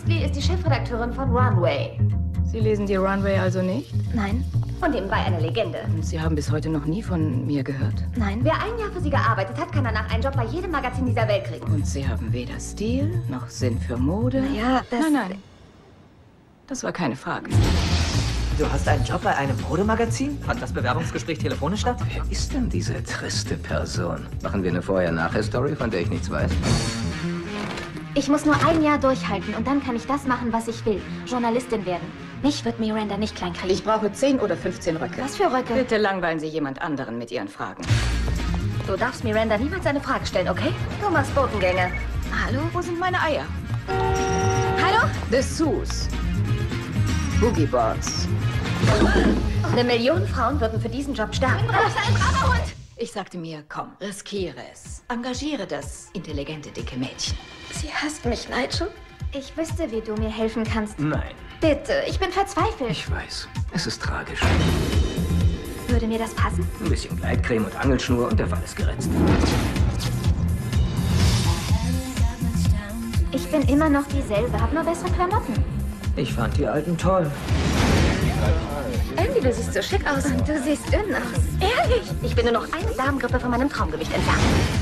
Beardsley ist die Chefredakteurin von Runway. Sie lesen die Runway also nicht? Nein. Und nebenbei eine Legende. Und Sie haben bis heute noch nie von mir gehört? Nein. Wer ein Jahr für sie gearbeitet hat, kann danach einen Job bei jedem Magazin dieser Welt kriegen. Und Sie haben weder Stil noch Sinn für Mode? Ja, das... Nein, nein. Das war keine Frage. Du hast einen Job bei einem Modemagazin? Fand das Bewerbungsgespräch telefonisch statt? Wer ist denn diese triste Person? Machen wir eine Vorher-Nachher-Story, von der ich nichts weiß? Ich muss nur ein Jahr durchhalten und dann kann ich das machen, was ich will. Journalistin werden. Mich wird Miranda nicht kleinkriegen. Ich brauche 10 oder 15 Röcke. Was für Röcke? Bitte langweilen Sie jemand anderen mit Ihren Fragen. Du darfst Miranda niemals eine Frage stellen, okay? Du machst Botengänge. Hallo, wo sind meine Eier? Hallo? Dessous. Boogie Boards. Eine Million Frauen würden für diesen Job sterben. Du bist ein braver Hund! Ich sagte mir, komm, riskiere es. Engagiere das intelligente, dicke Mädchen. Sie hasst mich, Nigel. Ich wüsste, wie du mir helfen kannst. Nein, Bitte, ich bin verzweifelt. ich weiß. Es ist tragisch. Würde mir das passen? Ein bisschen Gleitcreme und Angelschnur und der Fall ist geritzt. Ich bin immer noch dieselbe, hab nur bessere Klamotten. Ich fand die alten toll. Andy, du siehst so schick aus. Und du siehst dünn aus. Ehrlich? Ich bin nur noch eine Darmgrippe von meinem Traumgewicht entfernt.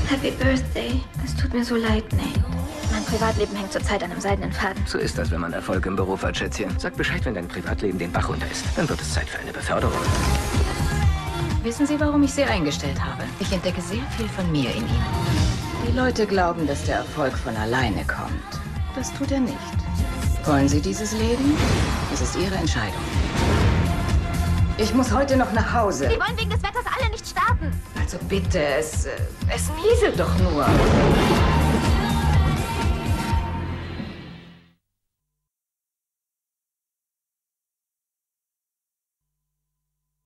Happy Birthday. Es tut mir so leid, Nate. Mein Privatleben hängt zurzeit an einem seidenen Faden. So ist das, wenn man Erfolg im Beruf hat, Schätzchen. Sag Bescheid, wenn dein Privatleben den Bach runter ist. Dann wird es Zeit für eine Beförderung. Wissen Sie, warum ich Sie eingestellt habe? Ich entdecke sehr viel von mir in Ihnen. Die Leute glauben, dass der Erfolg von alleine kommt. Das tut er nicht. Wollen Sie dieses Leben? Das ist Ihre Entscheidung. Ich muss heute noch nach Hause. Wir wollen wegen des Wetters alle nicht starten. Also bitte, es, äh, es nieselt doch nur.